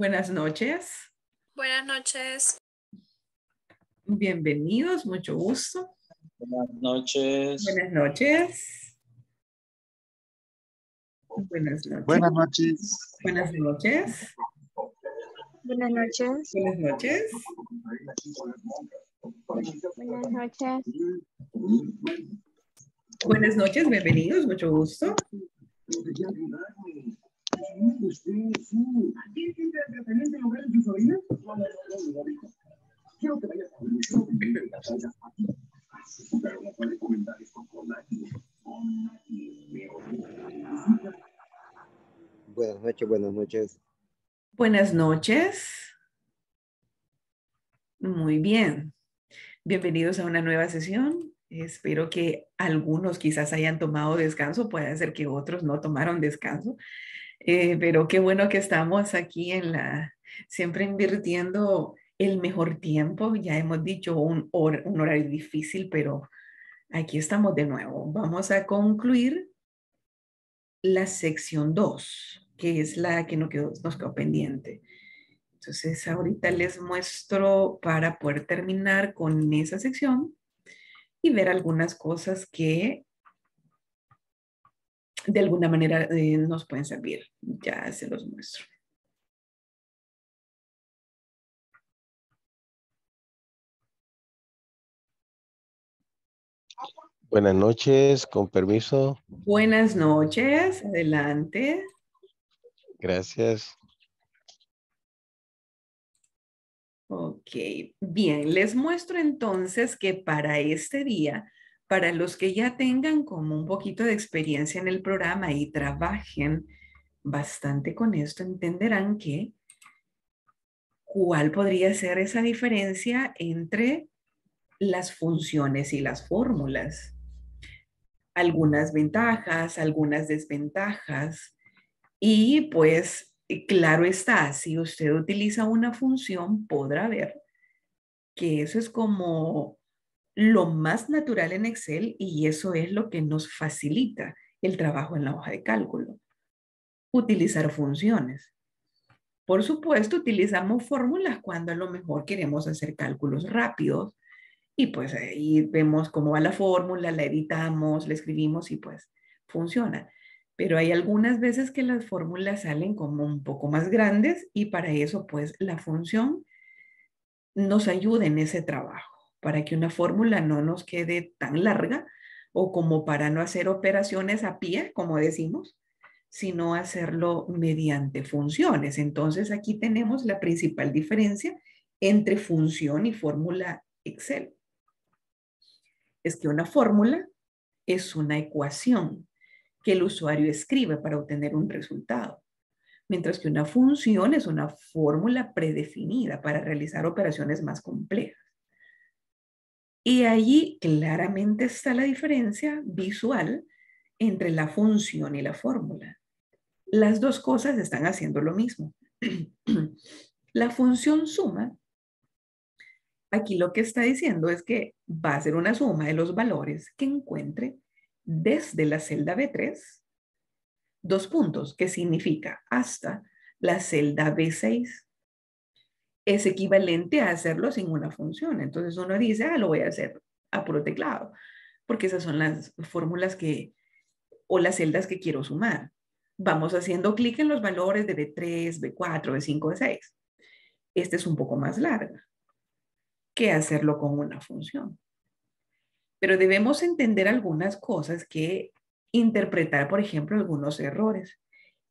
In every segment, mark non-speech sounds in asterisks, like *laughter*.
Buenas noches. Buenas noches. Bienvenidos, mucho gusto. Buenas noches. Buenas noches. Buenas noches. Buenas noches. Buenas noches. Buenas noches. Buenas noches. Buenas noches. Buenas noches, bienvenidos, mucho gusto. Buenas noches, buenas noches. Buenas noches. Muy bien. Bienvenidos a una nueva sesión. Espero que algunos quizás hayan tomado descanso, puede ser que otros no tomaron descanso, eh, pero qué bueno que estamos aquí en la, siempre invirtiendo el mejor tiempo. Ya hemos dicho un, hor- un horario difícil, pero aquí estamos de nuevo. Vamos a concluir la sección 2, que es la que nos quedó, nos quedó pendiente. Entonces, ahorita les muestro para poder terminar con esa sección y ver algunas cosas que de alguna manera eh, nos pueden servir. Ya se los muestro. Buenas noches, con permiso. Buenas noches, adelante. Gracias. Ok, bien, les muestro entonces que para este día, para los que ya tengan como un poquito de experiencia en el programa y trabajen bastante con esto, entenderán que cuál podría ser esa diferencia entre las funciones y las fórmulas. Algunas ventajas, algunas desventajas. Y pues, claro está, si usted utiliza una función, podrá ver que eso es como lo más natural en Excel y eso es lo que nos facilita el trabajo en la hoja de cálculo. Utilizar funciones. Por supuesto, utilizamos fórmulas cuando a lo mejor queremos hacer cálculos rápidos y pues ahí vemos cómo va la fórmula, la editamos, la escribimos y pues funciona. Pero hay algunas veces que las fórmulas salen como un poco más grandes y para eso pues la función nos ayuda en ese trabajo, para que una fórmula no nos quede tan larga o como para no hacer operaciones a pie, como decimos, sino hacerlo mediante funciones. Entonces aquí tenemos la principal diferencia entre función y fórmula Excel. Es que una fórmula es una ecuación que el usuario escribe para obtener un resultado, mientras que una función es una fórmula predefinida para realizar operaciones más complejas. Y allí claramente está la diferencia visual entre la función y la fórmula. Las dos cosas están haciendo lo mismo. *clears throat* la función suma, aquí lo que está diciendo es que va a ser una suma de los valores que encuentre desde la celda B3, dos puntos, que significa hasta la celda B6. Es equivalente a hacerlo sin una función. Entonces uno dice, ah, lo voy a hacer a puro teclado, porque esas son las fórmulas que, o las celdas que quiero sumar. Vamos haciendo clic en los valores de B3, B4, B5, B6. Este es un poco más largo que hacerlo con una función pero debemos entender algunas cosas que interpretar, por ejemplo, algunos errores.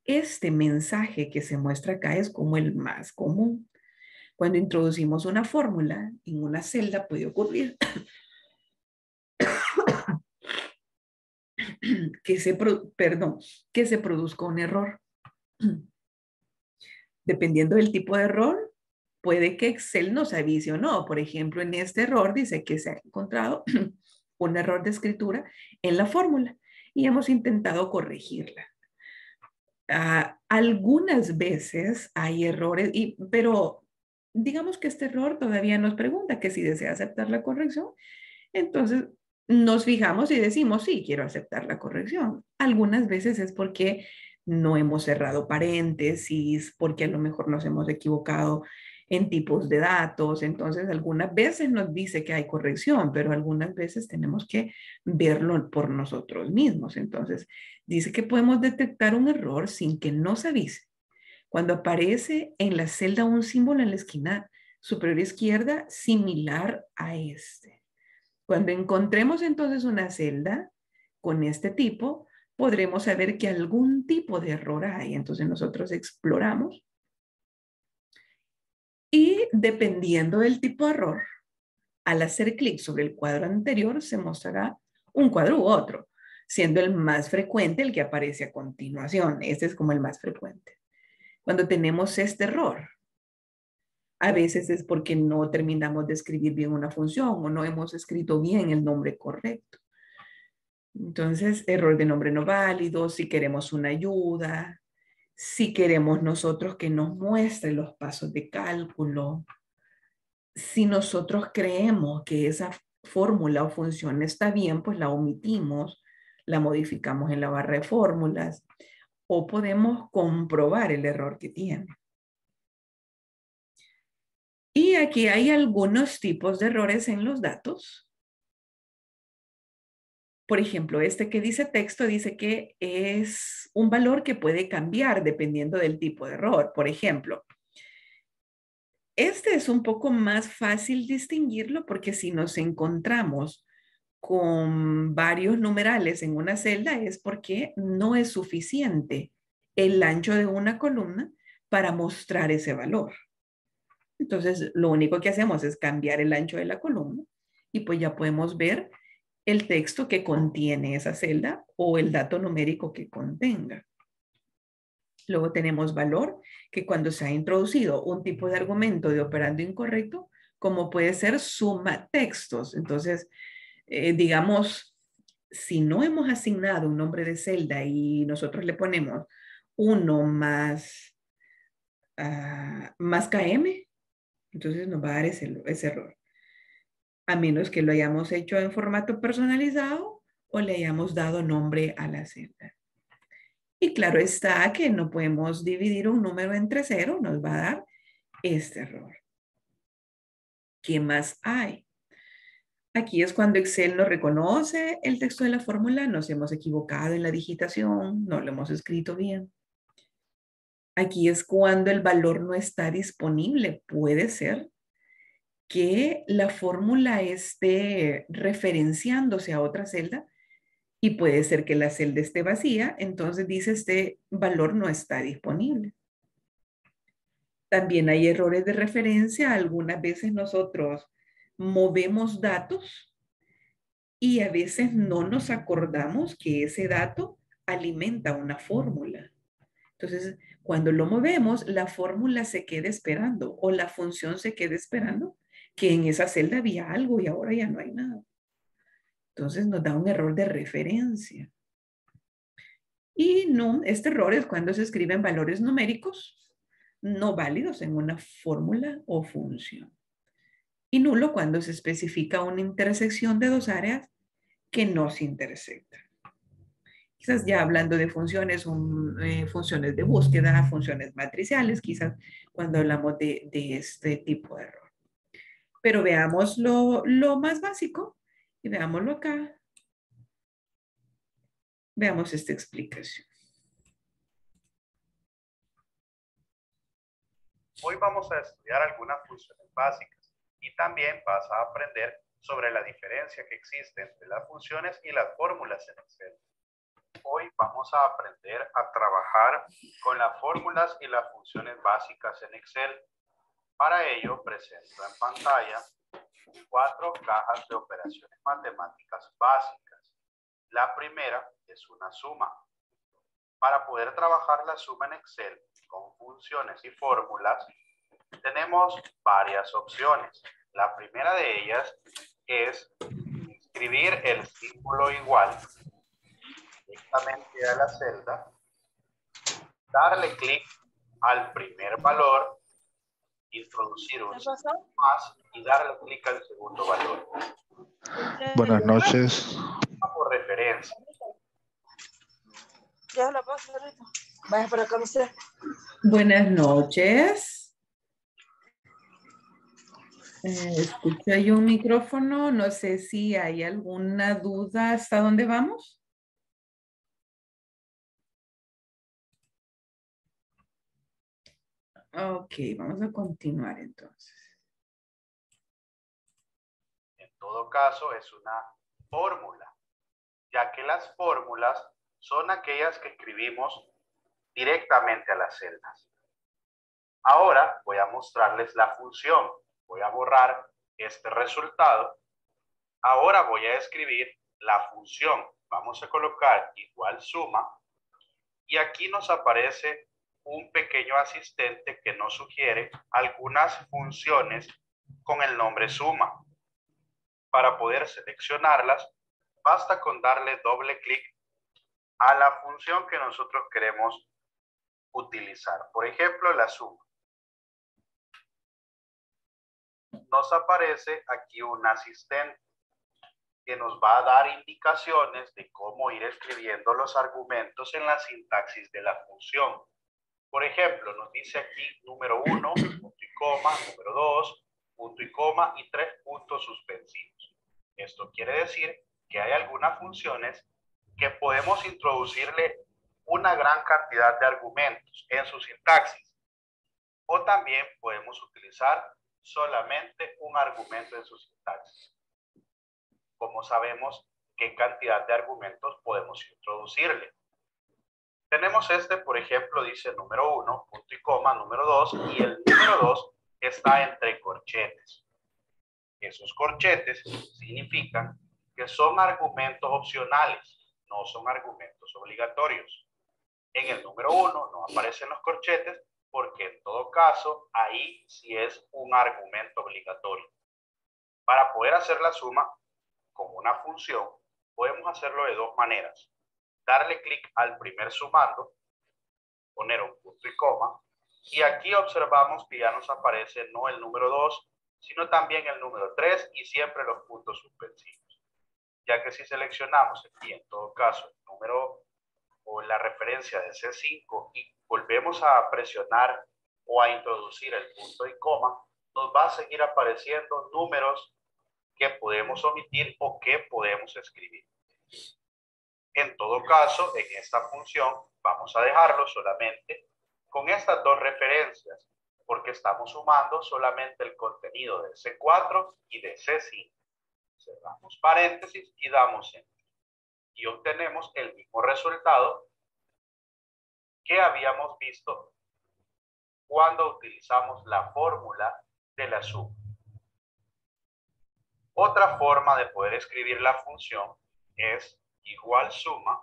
Este mensaje que se muestra acá es como el más común. Cuando introducimos una fórmula en una celda puede ocurrir *coughs* que se, perdón, que se produzca un error. *coughs* Dependiendo del tipo de error, puede que Excel nos avise o no. Por ejemplo, en este error dice que se ha encontrado *coughs* un error de escritura en la fórmula y hemos intentado corregirla. Uh, algunas veces hay errores, y, pero digamos que este error todavía nos pregunta que si desea aceptar la corrección, entonces nos fijamos y decimos, sí, quiero aceptar la corrección. Algunas veces es porque no hemos cerrado paréntesis, porque a lo mejor nos hemos equivocado en tipos de datos. Entonces, algunas veces nos dice que hay corrección, pero algunas veces tenemos que verlo por nosotros mismos. Entonces, dice que podemos detectar un error sin que nos avise. Cuando aparece en la celda un símbolo en la esquina superior izquierda similar a este. Cuando encontremos entonces una celda con este tipo, podremos saber que algún tipo de error hay. Entonces nosotros exploramos y dependiendo del tipo de error, al hacer clic sobre el cuadro anterior se mostrará un cuadro u otro, siendo el más frecuente el que aparece a continuación. Este es como el más frecuente. Cuando tenemos este error, a veces es porque no terminamos de escribir bien una función o no hemos escrito bien el nombre correcto. Entonces, error de nombre no válido, si queremos una ayuda, si queremos nosotros que nos muestre los pasos de cálculo, si nosotros creemos que esa fórmula o función está bien, pues la omitimos, la modificamos en la barra de fórmulas o podemos comprobar el error que tiene. Y aquí hay algunos tipos de errores en los datos por ejemplo, este que dice texto dice que es un valor que puede cambiar dependiendo del tipo de error. Por ejemplo, este es un poco más fácil distinguirlo porque si nos encontramos con varios numerales en una celda es porque no es suficiente el ancho de una columna para mostrar ese valor. Entonces, lo único que hacemos es cambiar el ancho de la columna y pues ya podemos ver el texto que contiene esa celda o el dato numérico que contenga. Luego tenemos valor, que cuando se ha introducido un tipo de argumento de operando incorrecto, como puede ser suma textos. Entonces, eh, digamos, si no hemos asignado un nombre de celda y nosotros le ponemos uno más, ah, más KM, entonces nos va a dar ese error a menos que lo hayamos hecho en formato personalizado o le hayamos dado nombre a la celda. Y claro está que no podemos dividir un número entre cero, nos va a dar este error. ¿Qué más hay? Aquí es cuando Excel nos reconoce el texto de la fórmula, nos hemos equivocado en la digitación, no lo hemos escrito bien. Aquí es cuando el valor no está disponible, puede ser que la fórmula esté referenciándose a otra celda y puede ser que la celda esté vacía, entonces dice este valor no está disponible. También hay errores de referencia, algunas veces nosotros movemos datos y a veces no nos acordamos que ese dato alimenta una fórmula. Entonces, cuando lo movemos, la fórmula se queda esperando o la función se queda esperando que en esa celda había algo y ahora ya no hay nada. Entonces nos da un error de referencia. Y no, este error es cuando se escriben valores numéricos no válidos en una fórmula o función. Y nulo cuando se especifica una intersección de dos áreas que no se intersectan. Quizás ya hablando de funciones, eh, funciones de búsqueda, funciones matriciales, quizás cuando hablamos de este tipo de error. Pero veamos lo, más básico y veámoslo acá. Veamos esta explicación. Hoy vamos a estudiar algunas funciones básicas y también vas a aprender sobre la diferencia que existe entre las funciones y las fórmulas en Excel. Hoy vamos a aprender a trabajar con las fórmulas y las funciones básicas en Excel para ello, presento en pantalla cuatro cajas de operaciones matemáticas básicas. La primera es una suma. Para poder trabajar la suma en Excel con funciones y fórmulas, tenemos varias opciones. La primera de ellas es escribir el símbolo igual directamente a la celda, darle clic al primer valor introducir un más y darle clic al segundo valor. Buenas noches. Por referencia. Ya la paso ahorita. Vaya por acá usted. Buenas noches. Eh, escucho un micrófono. No sé si hay alguna duda hasta dónde vamos. Ok, vamos a continuar entonces. En todo caso, es una fórmula, ya que las fórmulas son aquellas que escribimos directamente a las celdas. Ahora voy a mostrarles la función. Voy a borrar este resultado. Ahora voy a escribir la función. Vamos a colocar igual suma. Y aquí nos aparece un pequeño asistente que nos sugiere algunas funciones con el nombre suma. Para poder seleccionarlas, basta con darle doble clic a la función que nosotros queremos utilizar. Por ejemplo, la suma. Nos aparece aquí un asistente que nos va a dar indicaciones de cómo ir escribiendo los argumentos en la sintaxis de la función. Por ejemplo, nos dice aquí número uno, punto y coma, número dos, punto y coma y tres puntos suspensivos. Esto quiere decir que hay algunas funciones que podemos introducirle una gran cantidad de argumentos en su sintaxis. O también podemos utilizar solamente un argumento en su sintaxis. Como sabemos qué cantidad de argumentos podemos introducirle. Tenemos este, por ejemplo, dice número uno, punto y coma, número dos, y el número dos está entre corchetes. Esos corchetes significan que son argumentos opcionales, no son argumentos obligatorios. En el número uno no aparecen los corchetes porque en todo caso ahí sí es un argumento obligatorio. Para poder hacer la suma con una función, podemos hacerlo de dos maneras darle clic al primer sumando, poner un punto y coma, y aquí observamos que ya nos aparece no el número 2, sino también el número 3 y siempre los puntos suspensivos. Ya que si seleccionamos aquí en todo caso el número o la referencia de C5 y volvemos a presionar o a introducir el punto y coma, nos va a seguir apareciendo números que podemos omitir o que podemos escribir. En todo caso, en esta función vamos a dejarlo solamente con estas dos referencias, porque estamos sumando solamente el contenido de C4 y de C5. Cerramos paréntesis y damos Enter. Y obtenemos el mismo resultado que habíamos visto cuando utilizamos la fórmula de la suma. Otra forma de poder escribir la función es igual suma,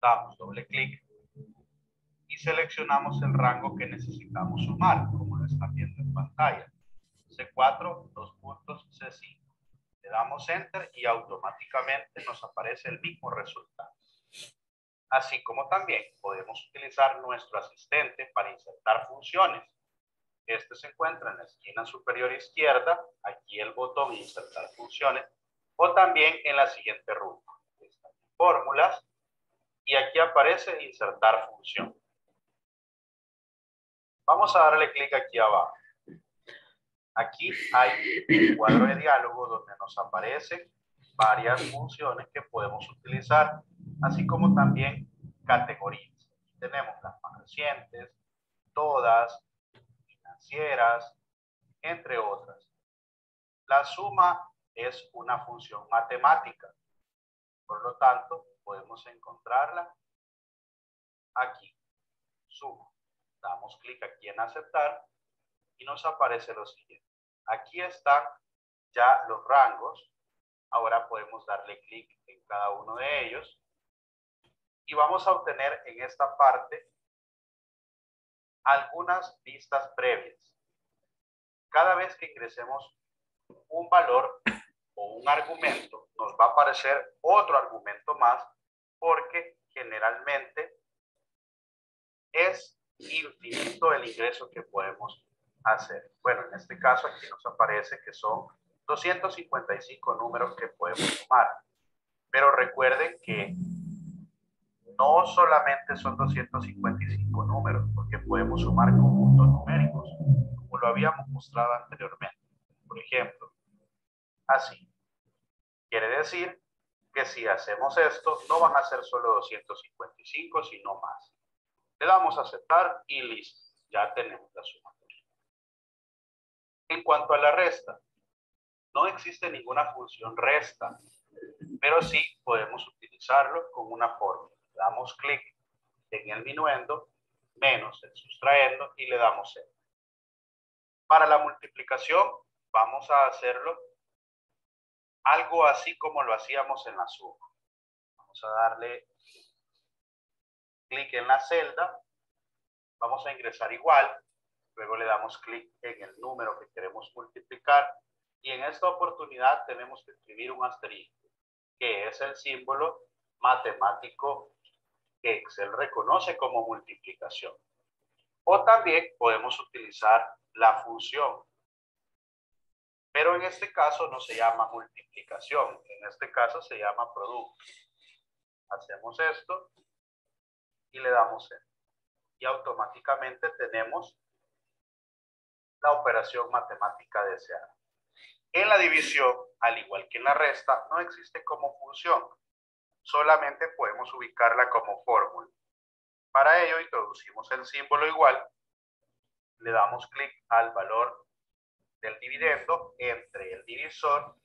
damos doble clic y seleccionamos el rango que necesitamos sumar, como lo están viendo en pantalla. C4, dos puntos, C5. Damos Enter y automáticamente nos aparece el mismo resultado. Así como también podemos utilizar nuestro asistente para insertar funciones. Este se encuentra en la esquina superior izquierda, aquí el botón Insertar funciones, o también en la siguiente ruta. Fórmulas y aquí aparece insertar función. Vamos a darle clic aquí abajo. Aquí hay un cuadro de diálogo donde nos aparecen varias funciones que podemos utilizar, así como también categorías. tenemos las más recientes, todas, financieras, entre otras. La suma es una función matemática. Por lo tanto, podemos encontrarla aquí. Suma. Damos clic aquí en aceptar y nos aparece lo siguiente. Aquí están ya los rangos. Ahora podemos darle clic en cada uno de ellos y vamos a obtener en esta parte algunas vistas previas. Cada vez que ingresemos un valor o un argumento, nos va a aparecer otro argumento más porque generalmente es infinito el ingreso que podemos hacer. Bueno, en este caso aquí nos aparece que son 255 números que podemos sumar. Pero recuerden que no solamente son 255 números, porque podemos sumar conjuntos numéricos, como lo habíamos mostrado anteriormente. Por ejemplo, así. Quiere decir que si hacemos esto, no van a ser solo 255, sino más. Le damos a aceptar y listo. Ya tenemos la suma. En cuanto a la resta, no existe ninguna función resta, pero sí podemos utilizarlo con una fórmula. Damos clic en el minuendo, menos el sustraendo y le damos cero. Para la multiplicación vamos a hacerlo algo así como lo hacíamos en la suma. Vamos a darle clic en la celda, vamos a ingresar igual, luego le damos clic en el número que queremos multiplicar y en esta oportunidad tenemos que escribir un asterisco, que es el símbolo matemático que Excel reconoce como multiplicación. O también podemos utilizar la función. Pero en este caso no se llama multiplicación, en este caso se llama producto. Hacemos esto y le damos Enter. Y automáticamente tenemos la operación matemática deseada. En la división, al igual que en la resta, no existe como función. Solamente podemos ubicarla como fórmula. Para ello introducimos el símbolo igual, le damos clic al valor del dividendo entre el divisor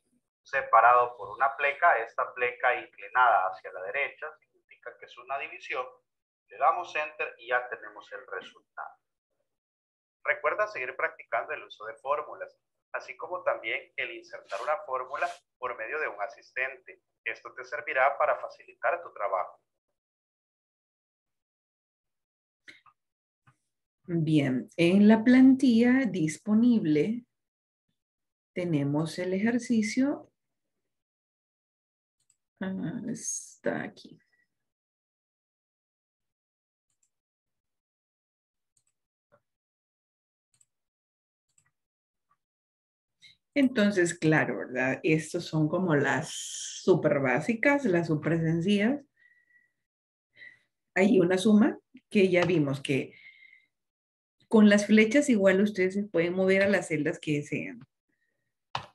separado por una pleca, esta pleca inclinada hacia la derecha, significa que es una división, le damos enter y ya tenemos el resultado. Recuerda seguir practicando el uso de fórmulas, así como también el insertar una fórmula por medio de un asistente. Esto te servirá para facilitar tu trabajo. Bien, en la plantilla disponible tenemos el ejercicio. Ah, está aquí. Entonces, claro, ¿verdad? Estos son como las súper básicas, las súper sencillas. Hay una suma que ya vimos que con las flechas igual ustedes se pueden mover a las celdas que desean.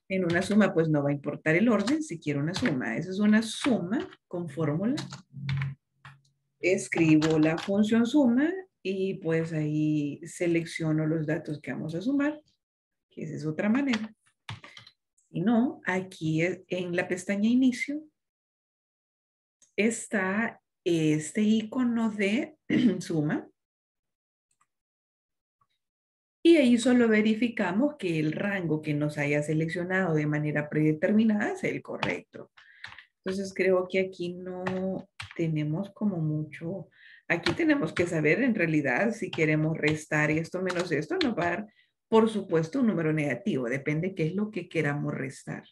En una suma pues no va a importar el orden si quiero una suma. Esa es una suma con fórmula. Escribo la función suma y pues ahí selecciono los datos que vamos a sumar, que esa es otra manera. Si no, aquí en la pestaña inicio está este icono de *clears throat* suma. Y ahí solo verificamos que el rango que nos haya seleccionado de manera predeterminada es el correcto. Entonces creo que aquí no tenemos como mucho, aquí tenemos que saber en realidad si queremos restar esto menos esto, nos va por supuesto, un número negativo. Depende qué es lo que queramos restar.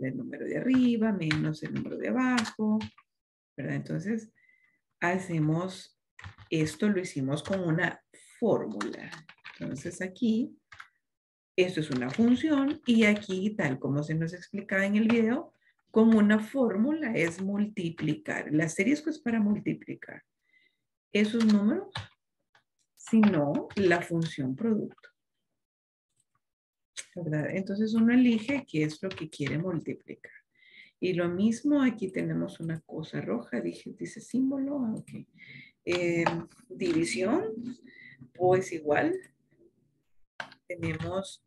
El número de arriba menos el número de abajo. ¿verdad? Entonces, hacemos esto, lo hicimos con una fórmula. Entonces, aquí, esto es una función y aquí, tal como se nos explicaba en el video, con una fórmula es multiplicar. El asterisco es para multiplicar esos números sino la función producto. Entonces uno elige qué es lo que quiere multiplicar. Y lo mismo, aquí tenemos una cosa roja, dije, dice símbolo, ah, ok. Eh, división, pues igual, tenemos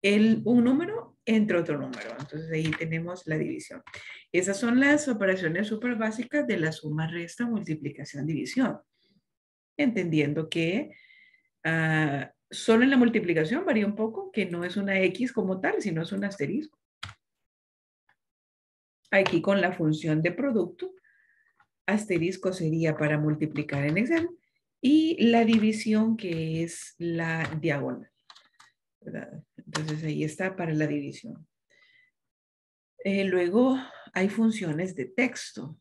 el, un número entre otro número. Entonces ahí tenemos la división. Esas son las operaciones súper básicas de la suma, resta, multiplicación, división entendiendo que uh, solo en la multiplicación varía un poco, que no es una X como tal, sino es un asterisco. Aquí con la función de producto, asterisco sería para multiplicar en Excel y la división que es la diagonal. Entonces ahí está para la división. Eh, luego hay funciones de texto.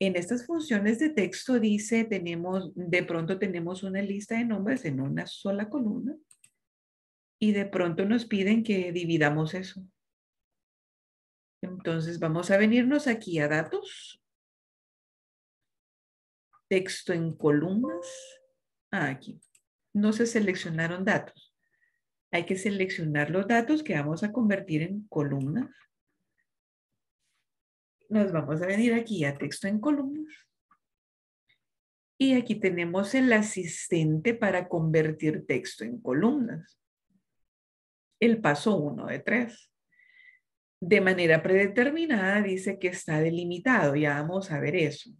En estas funciones de texto dice, tenemos, de pronto tenemos una lista de nombres en una sola columna y de pronto nos piden que dividamos eso. Entonces vamos a venirnos aquí a datos Texto en columnas. Ah, aquí. No se seleccionaron datos. Hay que seleccionar los datos que vamos a convertir en columnas. Nos vamos a venir aquí a texto en columnas. Y aquí tenemos el asistente para convertir texto en columnas. El paso 1 de 3. De manera predeterminada dice que está delimitado. Ya vamos a ver eso.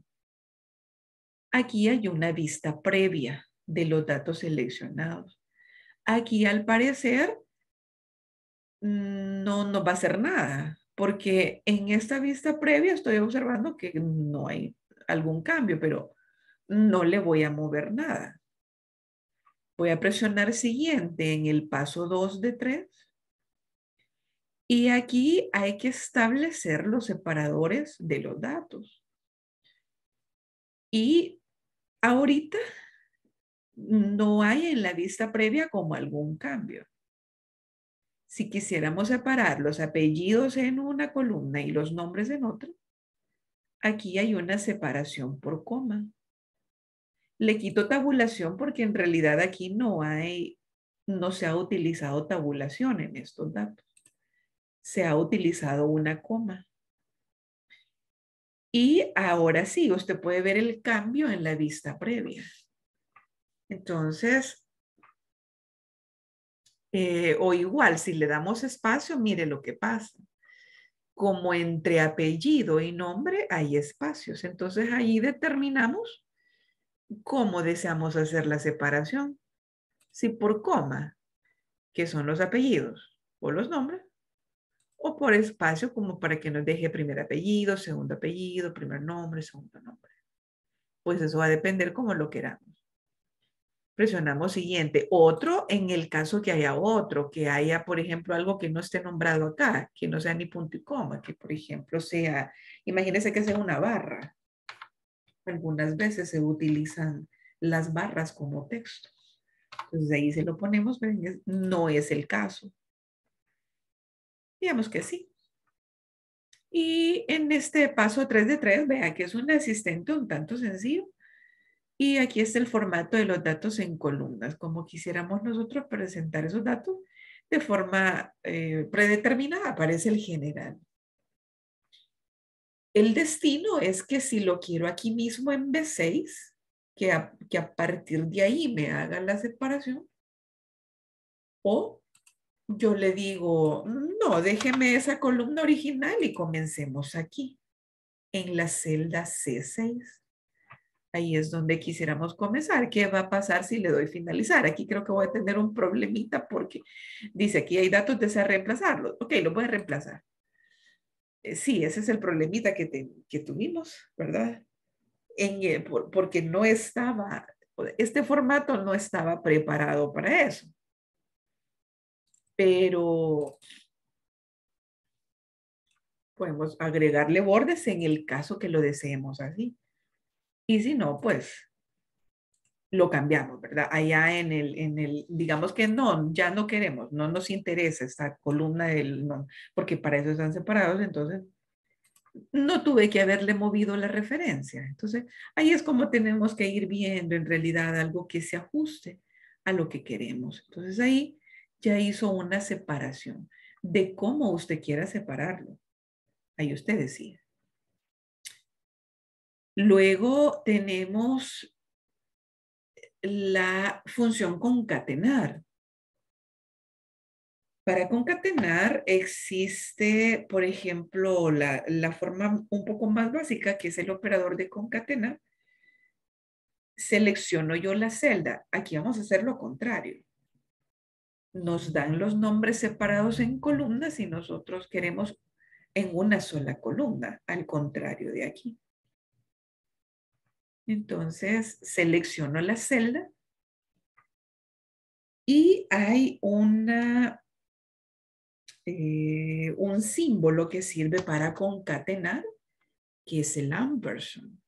Aquí hay una vista previa de los datos seleccionados. Aquí al parecer no nos va a hacer nada, porque en esta vista previa estoy observando que no hay algún cambio, pero no le voy a mover nada. Voy a presionar siguiente en el paso 2 de 3. Y aquí hay que establecer los separadores de los datos. Y ahorita no hay en la vista previa como algún cambio. Si quisiéramos separar los apellidos en una columna y los nombres en otra, aquí hay una separación por coma. Le quito tabulación porque en realidad aquí no hay, no se ha utilizado tabulación en estos datos. Se ha utilizado una coma. Y ahora sí, usted puede ver el cambio en la vista previa. Entonces, eh, o igual, si le damos espacio, mire lo que pasa. Como entre apellido y nombre hay espacios. Entonces ahí determinamos cómo deseamos hacer la separación. Si por coma, que son los apellidos o los nombres, o por espacio como para que nos deje primer apellido, segundo apellido, primer nombre, segundo nombre. Pues eso va a depender como lo queramos. Presionamos siguiente. Otro en el caso que haya otro, que haya, por ejemplo, algo que no esté nombrado acá, que no sea ni punto y coma, que por ejemplo sea, imagínense que sea una barra. Algunas veces se utilizan las barras como texto. Entonces ahí se lo ponemos, pero no es el caso. Digamos que sí. Y en este paso 3 de 3, vea que es un asistente un tanto sencillo. Y aquí está el formato de los datos en columnas, como quisiéramos nosotros presentar esos datos de forma eh, predeterminada, aparece el general. El destino es que si lo quiero aquí mismo en B6, que que a partir de ahí me haga la separación, o yo le digo, no, déjeme esa columna original y comencemos aquí, en la celda C6. Ahí es donde quisiéramos comenzar. ¿Qué va a pasar si le doy finalizar? Aquí creo que voy a tener un problemita porque dice aquí hay datos, desea reemplazarlos. Ok, lo voy a reemplazar. Eh, sí, ese es el problemita que, que tuvimos, ¿verdad? Eh, porque no estaba, este formato no estaba preparado para eso pero podemos agregarle bordes en el caso que lo deseemos así. Y si no, pues lo cambiamos, ¿verdad? Allá en el, en el, digamos que no, ya no queremos, no nos interesa esta columna del, no, porque para eso están separados, entonces no tuve que haberle movido la referencia. Entonces, ahí es como tenemos que ir viendo en realidad algo que se ajuste a lo que queremos. Entonces ahí ya hizo una separación de cómo usted quiera separarlo. Ahí usted decía. Luego tenemos la función concatenar. Para concatenar existe, por ejemplo, la, forma un poco más básica, que es el operador de concatenar. Selecciono yo la celda. Aquí vamos a hacer lo contrario nos dan los nombres separados en columnas y nosotros queremos en una sola columna, al contrario de aquí. Entonces, selecciono la celda y hay eh, un símbolo que sirve para concatenar, que es el ampersand,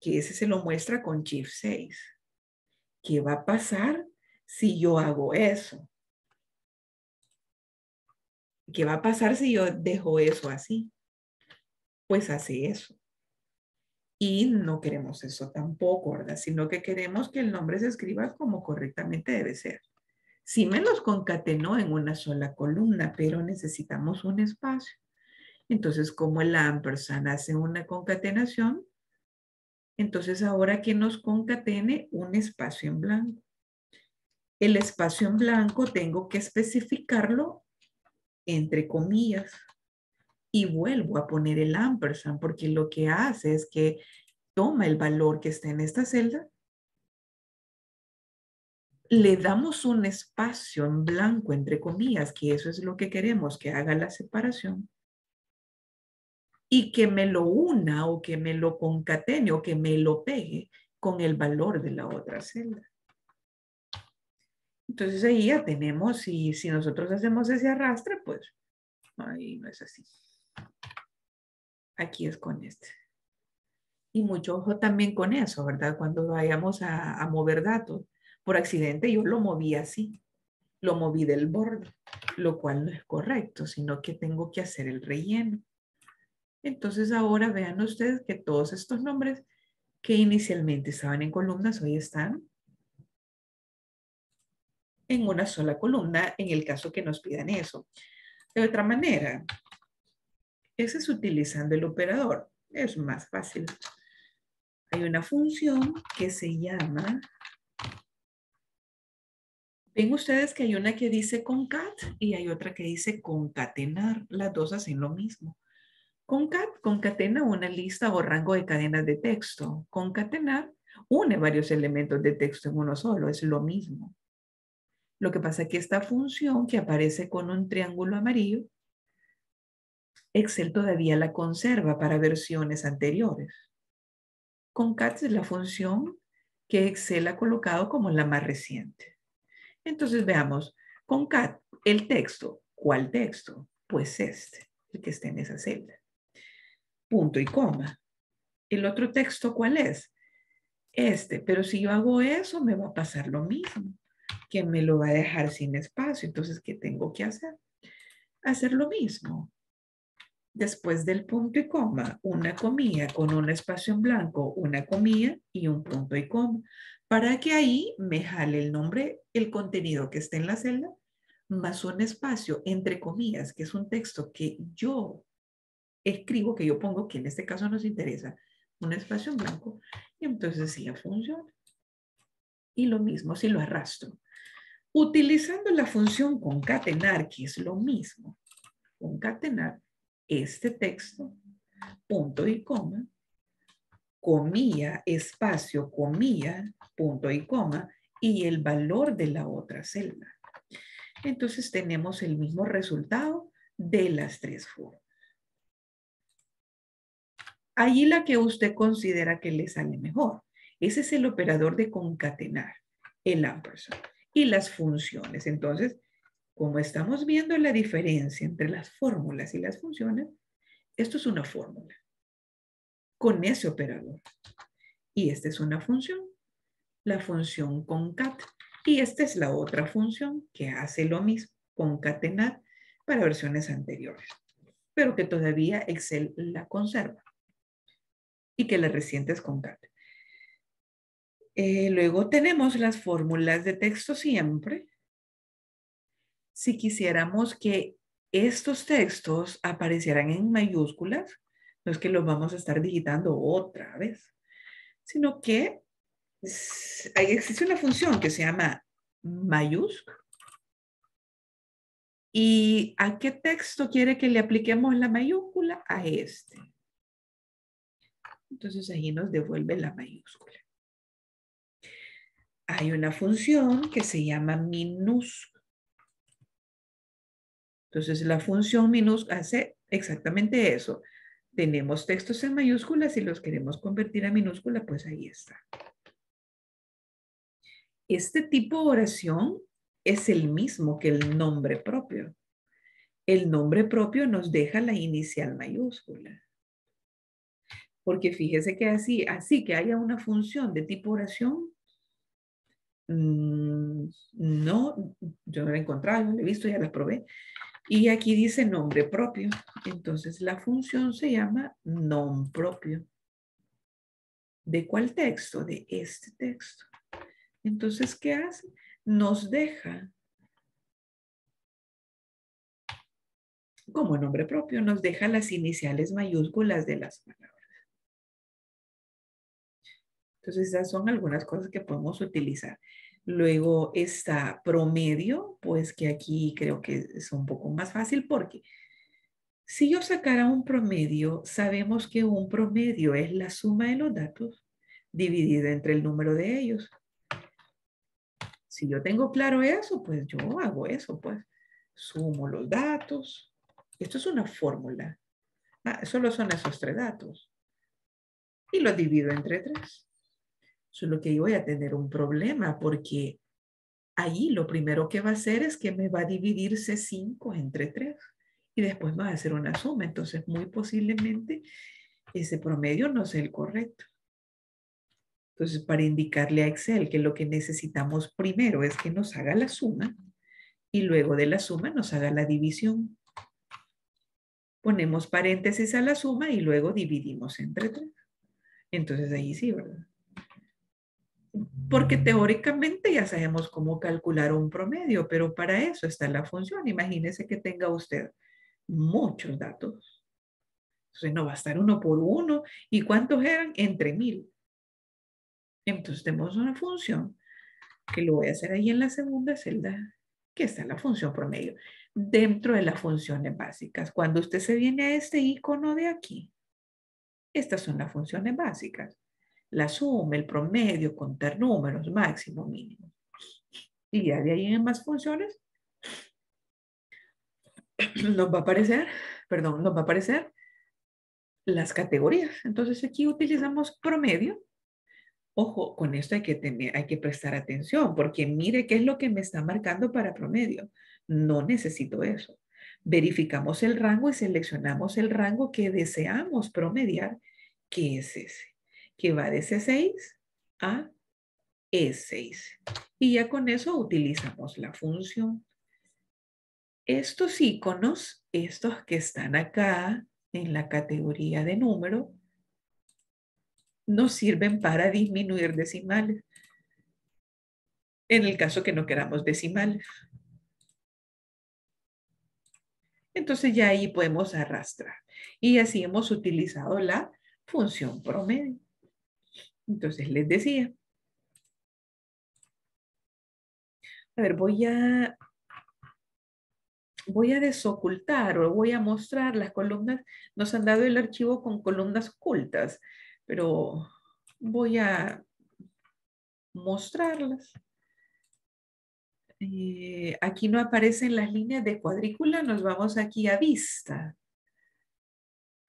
que ese se lo muestra con Shift 6. ¿Qué va a pasar si yo hago eso? ¿Qué va a pasar si yo dejo eso así? Pues hace eso. Y no queremos eso tampoco, ¿verdad? Sino que queremos que el nombre se escriba como correctamente debe ser. Sí me los concatenó en una sola columna, pero necesitamos un espacio. Entonces, como el ampersand hace una concatenación, entonces ahora que nos concatene un espacio en blanco. El espacio en blanco tengo que especificarlo entre comillas y vuelvo a poner el ampersand porque lo que hace es que toma el valor que está en esta celda, le damos un espacio en blanco entre comillas, que eso es lo que queremos que haga la separación, y que me lo una o que me lo concatene o que me lo pegue con el valor de la otra celda. Entonces ahí ya tenemos, y si nosotros hacemos ese arrastre, pues ahí no es así. Aquí es con este. Y mucho ojo también con eso, ¿verdad? Cuando vayamos a, a mover datos. Por accidente yo lo moví así. Lo moví del borde, lo cual no es correcto, sino que tengo que hacer el relleno. Entonces ahora vean ustedes que todos estos nombres que inicialmente estaban en columnas hoy están en una sola columna en el caso que nos pidan eso. De otra manera, ese es utilizando el operador. Es más fácil. Hay una función que se llama... Ven ustedes que hay una que dice concat y hay otra que dice concatenar. Las dos hacen lo mismo. Concat concatena una lista o rango de cadenas de texto. Concatenar une varios elementos de texto en uno solo. Es lo mismo. Lo que pasa es que esta función que aparece con un triángulo amarillo, Excel todavía la conserva para versiones anteriores. Concat es la función que Excel ha colocado como la más reciente. Entonces veamos, concat, el texto. ¿Cuál texto? Pues este, el que está en esa celda. Punto y coma. ¿El otro texto cuál es? Este, pero si yo hago eso me va a pasar lo mismo que me lo va a dejar sin espacio. Entonces, ¿qué tengo que hacer? Hacer lo mismo. Después del punto y coma, una comilla con un espacio en blanco, una comilla y un punto y coma, para que ahí me jale el nombre, el contenido que esté en la celda, más un espacio entre comillas, que es un texto que yo escribo, que yo pongo, que en este caso nos interesa, un espacio en blanco, y entonces sí funciona. Y lo mismo si lo arrastro. Utilizando la función concatenar, que es lo mismo, concatenar este texto, punto y coma, comilla, espacio, comilla, punto y coma, y el valor de la otra celda. Entonces tenemos el mismo resultado de las tres formas. Allí la que usted considera que le sale mejor. Ese es el operador de concatenar, el ampersand y las funciones. Entonces, como estamos viendo la diferencia entre las fórmulas y las funciones, esto es una fórmula con ese operador. Y esta es una función, la función concat. Y esta es la otra función que hace lo mismo, concatenar para versiones anteriores, pero que todavía Excel la conserva y que la reciente es concat. Eh, luego tenemos las fórmulas de texto siempre. Si quisiéramos que estos textos aparecieran en mayúsculas, no es que los vamos a estar digitando otra vez, sino que existe una función que se llama mayúscula. ¿Y a qué texto quiere que le apliquemos la mayúscula? A este. Entonces ahí nos devuelve la mayúscula hay una función que se llama minúscula. Entonces, la función minúscula hace exactamente eso. Tenemos textos en mayúsculas y los queremos convertir a minúscula, pues ahí está. Este tipo de oración es el mismo que el nombre propio. El nombre propio nos deja la inicial mayúscula. Porque fíjese que así, así que haya una función de tipo oración, Mm, no, yo no la he encontrado, no la he visto, ya las probé. Y aquí dice nombre propio. Entonces la función se llama nom propio. ¿De cuál texto? De este texto. Entonces, ¿qué hace? Nos deja, como nombre propio, nos deja las iniciales mayúsculas de las palabras. Entonces, esas son algunas cosas que podemos utilizar. Luego está promedio, pues que aquí creo que es un poco más fácil porque si yo sacara un promedio, sabemos que un promedio es la suma de los datos dividida entre el número de ellos. Si yo tengo claro eso, pues yo hago eso, pues sumo los datos. Esto es una fórmula. Ah, solo son esos tres datos. Y los divido entre tres. Solo que yo voy a tener un problema porque ahí lo primero que va a hacer es que me va a dividirse 5 entre 3 y después va a hacer una suma. Entonces, muy posiblemente ese promedio no sea el correcto. Entonces, para indicarle a Excel que lo que necesitamos primero es que nos haga la suma y luego de la suma nos haga la división. Ponemos paréntesis a la suma y luego dividimos entre 3. Entonces, ahí sí, ¿verdad? Porque teóricamente ya sabemos cómo calcular un promedio, pero para eso está la función. Imagínese que tenga usted muchos datos. Entonces no va a estar uno por uno. ¿Y cuántos eran? Entre mil. Entonces tenemos una función que lo voy a hacer ahí en la segunda celda, que está la función promedio, dentro de las funciones básicas. Cuando usted se viene a este icono de aquí, estas son las funciones básicas la suma, el promedio, contar números, máximo, mínimo. Y ya de ahí en más funciones *clears throat* nos va a aparecer, perdón, nos va a aparecer las categorías. Entonces aquí utilizamos promedio. Ojo, con esto hay que, tener, hay que prestar atención porque mire qué es lo que me está marcando para promedio. No necesito eso. Verificamos el rango y seleccionamos el rango que deseamos promediar, que es ese que va de C6 a E6. Y ya con eso utilizamos la función. Estos iconos, estos que están acá en la categoría de número, nos sirven para disminuir decimales. En el caso que no queramos decimales. Entonces ya ahí podemos arrastrar. Y así hemos utilizado la función promedio. Entonces les decía. A ver, voy a, voy a desocultar o voy a mostrar las columnas. Nos han dado el archivo con columnas ocultas, pero voy a mostrarlas. Eh, aquí no aparecen las líneas de cuadrícula, nos vamos aquí a vista.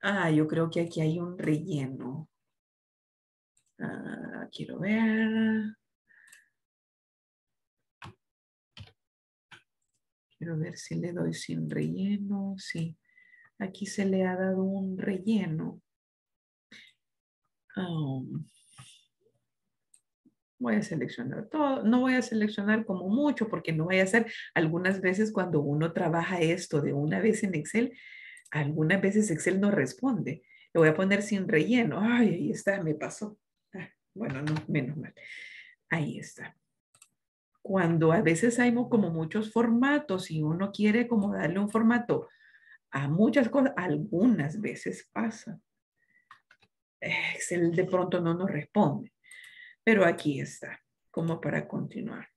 Ah, yo creo que aquí hay un relleno. Ah, quiero ver. Quiero ver si le doy sin relleno. Sí, aquí se le ha dado un relleno. Um, voy a seleccionar todo. No voy a seleccionar como mucho porque no voy a hacer algunas veces cuando uno trabaja esto de una vez en Excel, algunas veces Excel no responde. Le voy a poner sin relleno. Ay, ahí está, me pasó. Bueno, no, menos mal. Ahí está. Cuando a veces hay como muchos formatos y uno quiere como darle un formato a muchas cosas, algunas veces pasa. Excel de pronto no nos responde. Pero aquí está, como para continuar.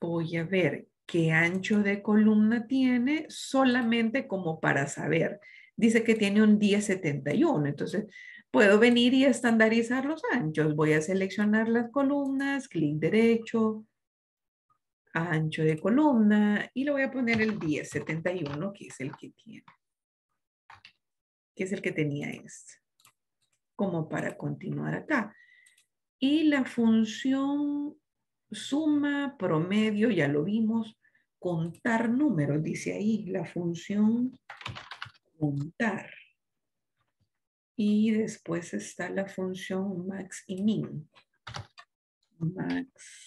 Voy a ver qué ancho de columna tiene solamente como para saber dice que tiene un 1071. Entonces, puedo venir y estandarizar los anchos. Voy a seleccionar las columnas, clic derecho, ancho de columna, y le voy a poner el 1071, que es el que tiene. Que es el que tenía este. Como para continuar acá. Y la función suma, promedio, ya lo vimos, contar números, dice ahí, la función juntar. Y después está la función max y min. Max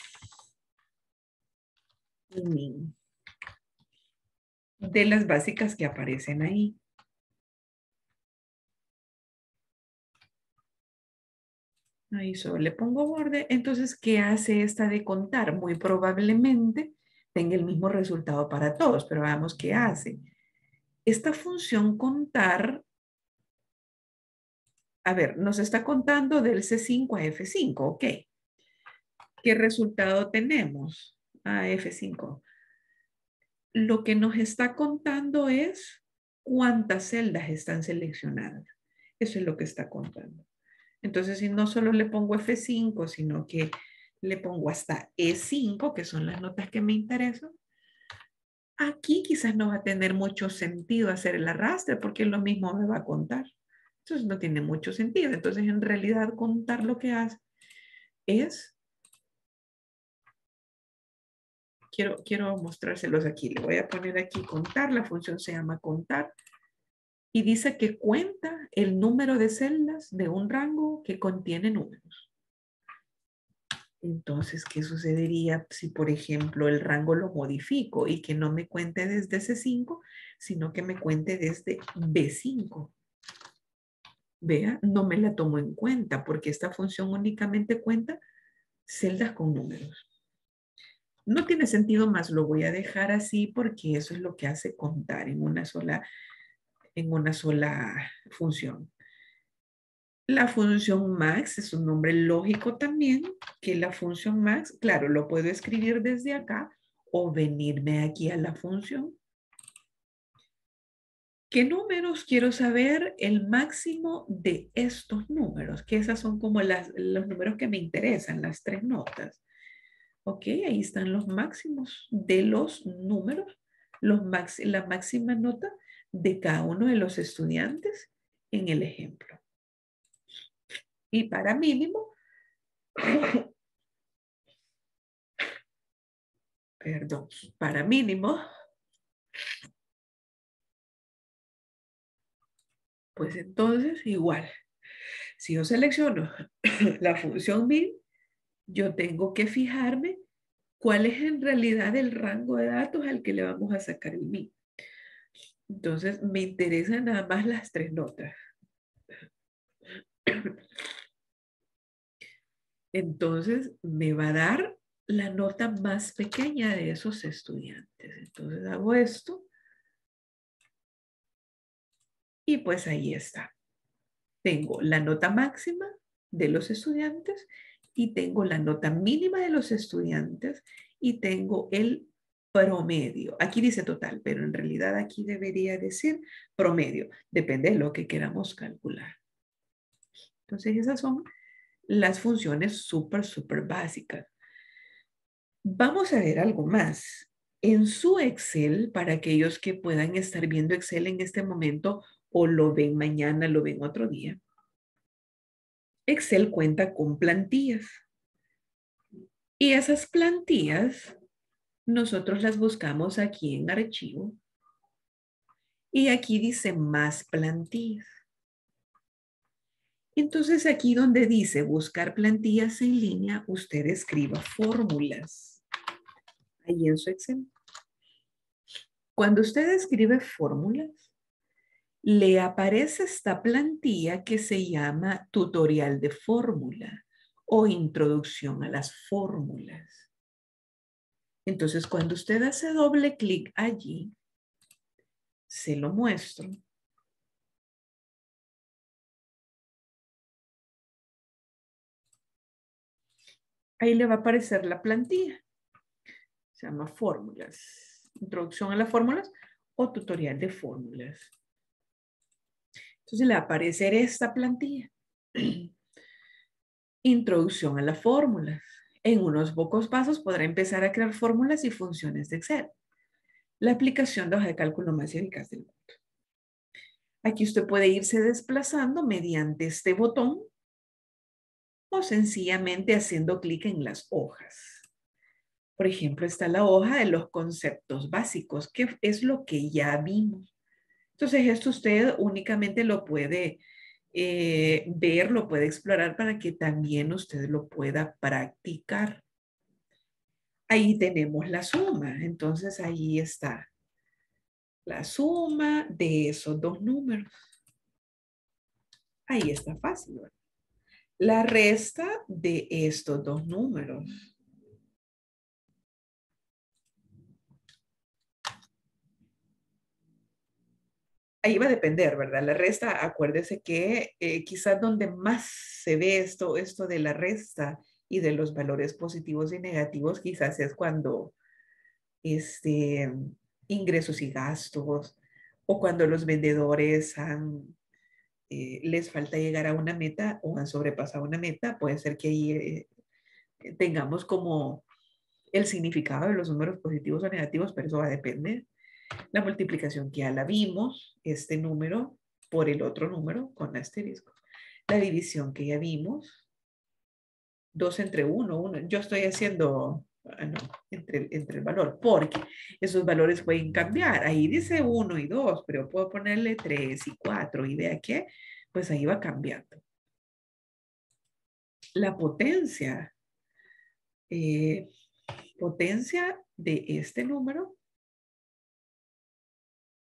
y min. De las básicas que aparecen ahí. Ahí solo le pongo borde. Entonces, ¿qué hace esta de contar? Muy probablemente tenga el mismo resultado para todos, pero veamos qué hace. Esta función contar, a ver, nos está contando del C5 a F5, ok. ¿Qué resultado tenemos a F5? Lo que nos está contando es cuántas celdas están seleccionadas. Eso es lo que está contando. Entonces, si no solo le pongo F5, sino que le pongo hasta E5, que son las notas que me interesan, aquí quizás no va a tener mucho sentido hacer el arrastre porque lo mismo me va a contar. Entonces no tiene mucho sentido. Entonces en realidad contar lo que hace es... Quiero, quiero mostrárselos aquí. Le voy a poner aquí contar. La función se llama contar y dice que cuenta el número de celdas de un rango que contiene números. Entonces, ¿qué sucedería si, por ejemplo, el rango lo modifico y que no me cuente desde C5, sino que me cuente desde B5? Vea, no me la tomo en cuenta porque esta función únicamente cuenta celdas con números. No tiene sentido más, lo voy a dejar así porque eso es lo que hace contar en una sola en una sola función. La función max es un nombre lógico también, que la función max, claro, lo puedo escribir desde acá o venirme aquí a la función. ¿Qué números quiero saber? El máximo de estos números, que esas son como las, los números que me interesan, las tres notas. Ok, ahí están los máximos de los números, los la máxima nota de cada uno de los estudiantes en el ejemplo. Y para mínimo, *coughs* perdón, para mínimo, pues entonces igual, si yo selecciono *coughs* la función min, yo tengo que fijarme cuál es en realidad el rango de datos al que le vamos a sacar el min. Entonces, me interesan nada más las tres notas. *coughs* Entonces, me va a dar la nota más pequeña de esos estudiantes. Entonces, hago esto. Y pues ahí está. Tengo la nota máxima de los estudiantes y tengo la nota mínima de los estudiantes y tengo el promedio. Aquí dice total, pero en realidad aquí debería decir promedio. Depende de lo que queramos calcular. Entonces esas son las funciones súper, súper básicas. Vamos a ver algo más. En su Excel, para aquellos que puedan estar viendo Excel en este momento o lo ven mañana, lo ven otro día, Excel cuenta con plantillas. Y esas plantillas nosotros las buscamos aquí en archivo. Y aquí dice más plantillas. Entonces aquí donde dice buscar plantillas en línea, usted escriba fórmulas. Ahí en su Excel. Cuando usted escribe fórmulas, le aparece esta plantilla que se llama tutorial de fórmula o introducción a las fórmulas. Entonces, cuando usted hace doble clic allí, se lo muestro. Ahí le va a aparecer la plantilla. Se llama fórmulas. Introducción a las fórmulas o tutorial de fórmulas. Entonces le va a aparecer esta plantilla. *clears throat* Introducción a las fórmulas. En unos pocos pasos podrá empezar a crear fórmulas y funciones de Excel. La aplicación de hoja de cálculo más eficaz del mundo. Aquí usted puede irse desplazando mediante este botón o sencillamente haciendo clic en las hojas. Por ejemplo, está la hoja de los conceptos básicos, que es lo que ya vimos. Entonces, esto usted únicamente lo puede eh, ver, lo puede explorar para que también usted lo pueda practicar. Ahí tenemos la suma, entonces ahí está la suma de esos dos números. Ahí está fácil. La resta de estos dos números. Ahí va a depender, ¿verdad? La resta, acuérdese que eh, quizás donde más se ve esto, esto de la resta y de los valores positivos y negativos, quizás es cuando este, ingresos y gastos o cuando los vendedores han, eh, les falta llegar a una meta o han sobrepasado una meta, puede ser que ahí eh, tengamos como el significado de los números positivos o negativos, pero eso va a depender. La multiplicación que ya la vimos, este número por el otro número con asterisco. La división que ya vimos, 2 entre 1, 1. Yo estoy haciendo no, entre, entre el valor, porque esos valores pueden cambiar. Ahí dice 1 y 2, pero puedo ponerle 3 y 4 y vea que, pues ahí va cambiando. La potencia, eh, potencia de este número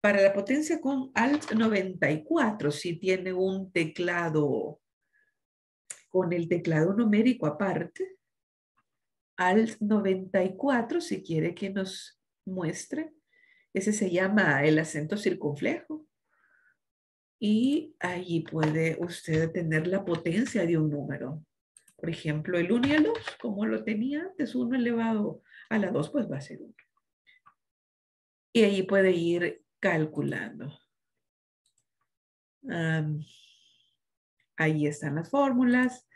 para la potencia con Alt 94, si tiene un teclado con el teclado numérico aparte, Alt 94, si quiere que nos muestre, ese se llama el acento circunflejo. Y allí puede usted tener la potencia de un número. Por ejemplo, el 1 y el 2, como lo tenía antes, 1 elevado a la 2, pues va a ser 1. Y allí puede ir calculando. ahí están las fórmulas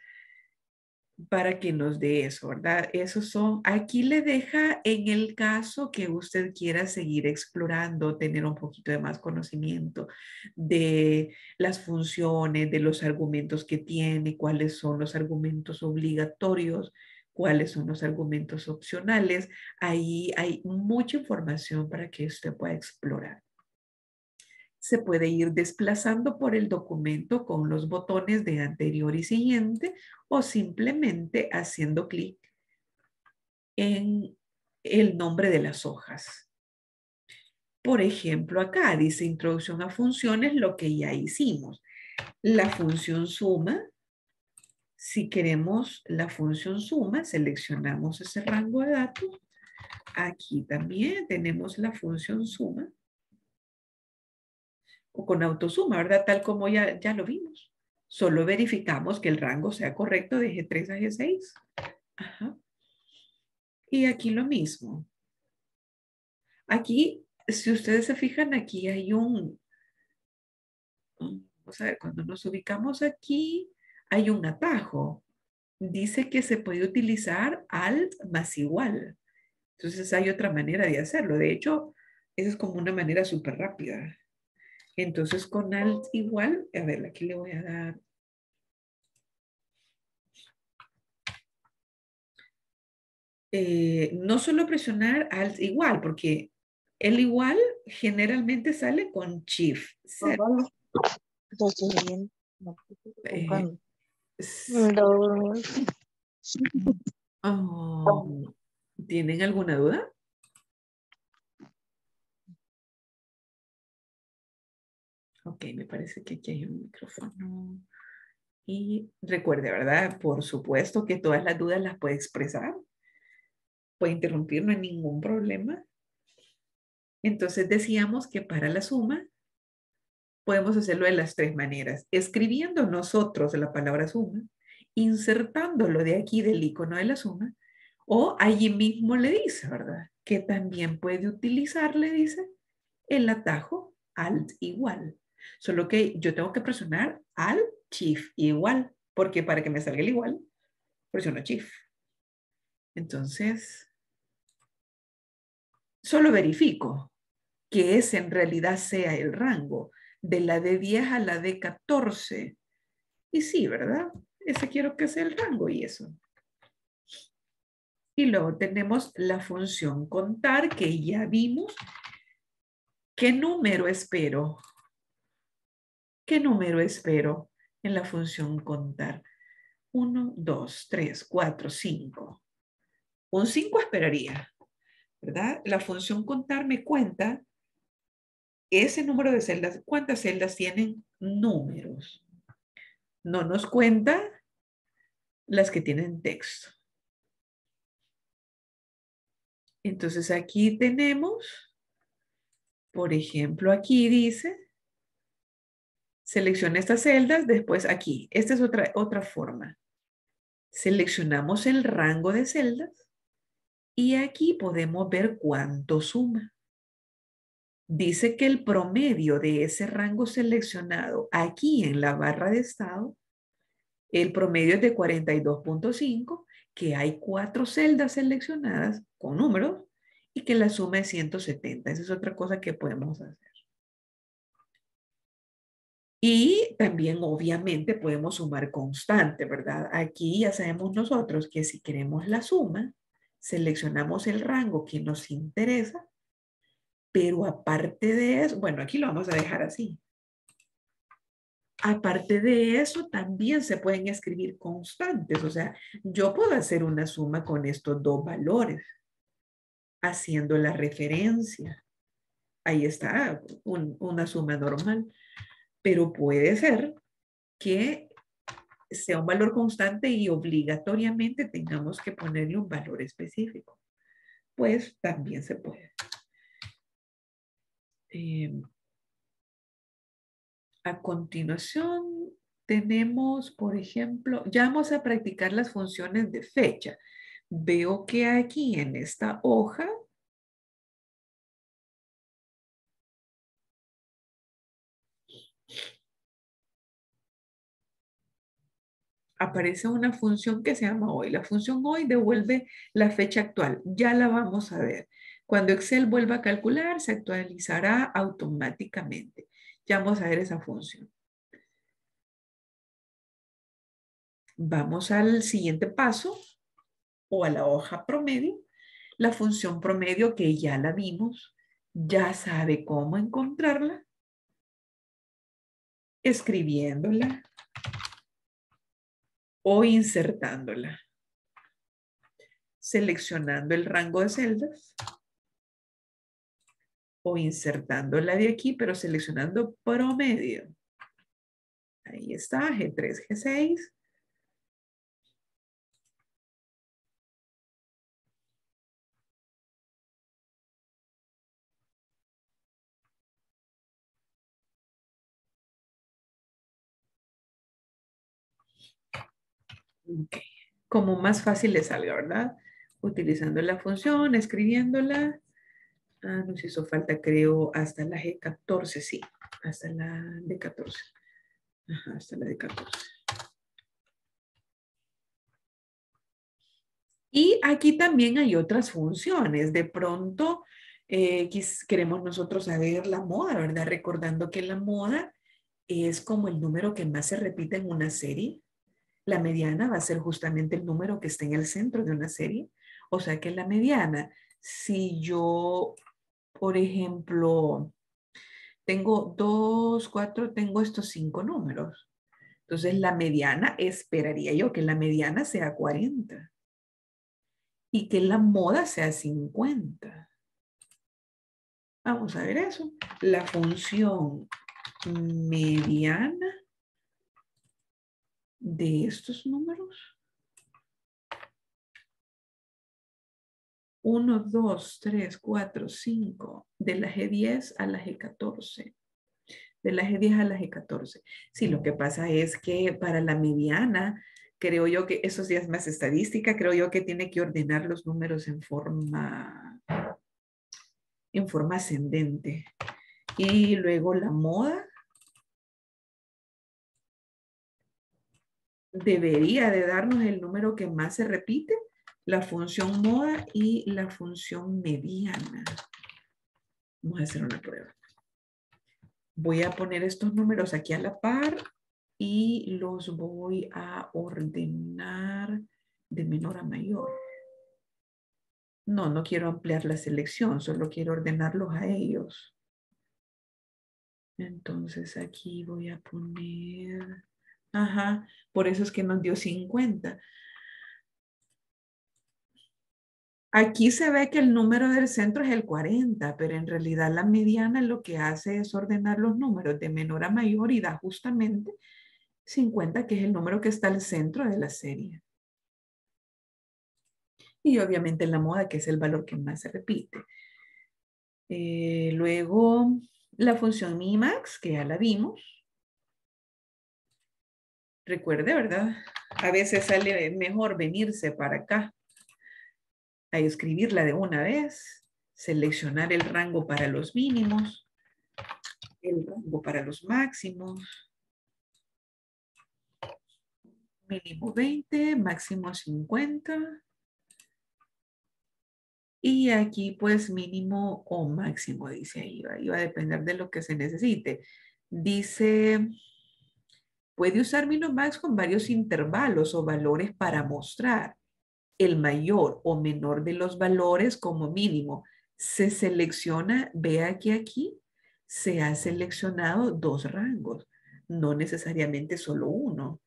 para que nos dé eso, ¿verdad? Esos son, aquí le deja en el caso que usted quiera seguir explorando, tener un poquito de más conocimiento de las funciones, de los argumentos que tiene, cuáles son los argumentos obligatorios, cuáles son los argumentos opcionales. Ahí hay mucha información para que usted pueda explorar se puede ir desplazando por el documento con los botones de anterior y siguiente o simplemente haciendo clic en el nombre de las hojas. Por ejemplo, acá dice introducción a funciones, lo que ya hicimos. La función suma, si queremos la función suma, seleccionamos ese rango de datos. Aquí también tenemos la función suma o con autosuma, ¿verdad? Tal como ya, ya lo vimos. Solo verificamos que el rango sea correcto de G3 a G6. Ajá. Y aquí lo mismo. Aquí, si ustedes se fijan, aquí hay un, vamos a cuando nos ubicamos aquí, hay un atajo. Dice que se puede utilizar alt más igual. Entonces hay otra manera de hacerlo. De hecho, esa es como una manera súper rápida. Entonces con alt igual, a ver, aquí le voy a dar. Eh, no solo presionar alt igual, porque el igual generalmente sale con shift. Eh, oh, ¿Tienen alguna duda? Ok, me parece que aquí hay un micrófono. Y recuerde, ¿verdad? Por supuesto que todas las dudas las puede expresar. Puede interrumpir, no hay ningún problema. Entonces decíamos que para la suma podemos hacerlo de las tres maneras. Escribiendo nosotros la palabra suma, insertándolo de aquí del icono de la suma, o allí mismo le dice, ¿verdad? Que también puede utilizar, le dice, el atajo alt igual. Solo que yo tengo que presionar al Shift igual, porque para que me salga el igual, presiono Shift. Entonces, solo verifico que ese en realidad sea el rango de la de 10 a la de 14. Y sí, ¿verdad? Ese quiero que sea el rango y eso. Y luego tenemos la función contar que ya vimos. ¿Qué número espero? ¿Qué número espero en la función contar? 1, 2, 3, 4, 5. Un 5 esperaría, ¿verdad? La función contar me cuenta ese número de celdas. ¿Cuántas celdas tienen números? No nos cuenta las que tienen texto. Entonces aquí tenemos, por ejemplo, aquí dice, selecciona estas celdas, después aquí. Esta es otra, otra forma. Seleccionamos el rango de celdas y aquí podemos ver cuánto suma. Dice que el promedio de ese rango seleccionado aquí en la barra de estado, el promedio es de 42.5, que hay cuatro celdas seleccionadas con números y que la suma es 170. Esa es otra cosa que podemos hacer. Y también obviamente podemos sumar constante, ¿verdad? Aquí ya sabemos nosotros que si queremos la suma, seleccionamos el rango que nos interesa, pero aparte de eso, bueno, aquí lo vamos a dejar así. Aparte de eso, también se pueden escribir constantes. O sea, yo puedo hacer una suma con estos dos valores, haciendo la referencia. Ahí está una suma normal pero puede ser que sea un valor constante y obligatoriamente tengamos que ponerle un valor específico. Pues también se puede. Em, a continuación tenemos, por ejemplo, ya vamos a practicar las funciones de fecha. Veo que aquí en esta hoja aparece una función que se llama hoy. La función hoy devuelve la fecha actual. Ya la vamos a ver. Cuando Excel vuelva a calcular, se actualizará automáticamente. Ya vamos a ver esa función. Vamos al siguiente paso o a la hoja promedio. La función promedio que ya la vimos, ya sabe cómo encontrarla, escribiéndola o insertándola. Seleccionando el rango de celdas o insertándola de aquí, pero seleccionando promedio. Ahí está, G3, G6. Como más fácil le salga, ¿verdad? Utilizando la función, escribiéndola. Ah, nos hizo falta, creo, hasta la G14, sí. Hasta la D14. Ajá, hasta la D14. Y aquí también hay otras funciones. De pronto eh, queremos nosotros saber la moda, ¿verdad? Recordando que la moda es como el número que más se repite en una serie. La mediana va a ser justamente el número que está en el centro de una serie. O sea que la mediana, si yo, por ejemplo, tengo dos, cuatro, tengo estos cinco números. Entonces la mediana, esperaría yo que la mediana sea 40 y que la moda sea 50. Vamos a ver eso. La función mediana de estos números. 1, 2, 3, 4, 5, de la G10 a la G14. De la G10 a la G14. Sí, lo que pasa es que para la mediana, creo yo que eso sí es más estadística, creo yo que tiene que ordenar los números en forma, en forma ascendente. Y luego la moda, debería de darnos el número que más se repite, la función moda y la función mediana. Vamos a hacer una prueba. Voy a poner estos números aquí a la par y los voy a ordenar de menor a mayor. No, no quiero ampliar la selección, solo quiero ordenarlos a ellos. Entonces aquí voy a poner Ajá, por eso es que nos dio 50. Aquí se ve que el número del centro es el 40, pero en realidad la mediana lo que hace es ordenar los números de menor a mayor y da justamente 50, que es el número que está al centro de la serie. Y obviamente la moda, que es el valor que más se repite. Eh, luego, la función minimax, que ya la vimos. Recuerde, ¿verdad? A veces sale mejor venirse para acá a escribirla de una vez, seleccionar el rango para los mínimos, el rango para los máximos, mínimo 20, máximo 50. Y aquí pues mínimo o máximo, dice ahí, va, a depender de lo que se necesite. Dice, puede usar Minimax con varios intervalos o valores para mostrar el mayor o menor de los valores como mínimo. Se selecciona, vea que aquí se ha seleccionado dos rangos, no necesariamente solo uno.